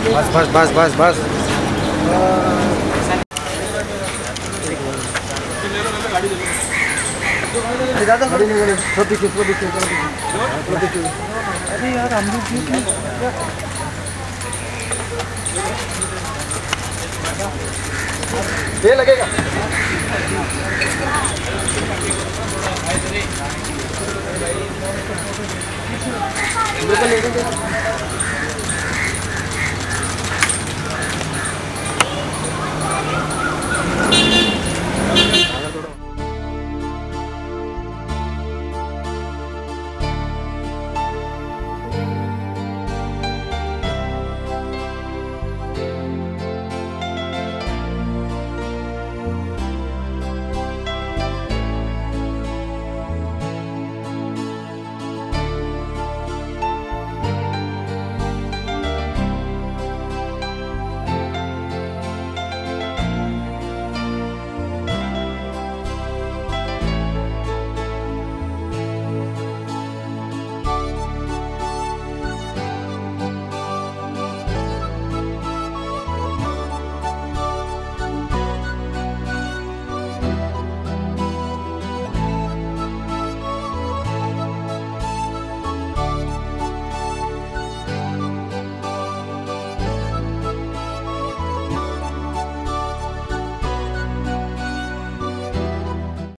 बस बस बस बस बस। अरे यार हम ये लगेगा।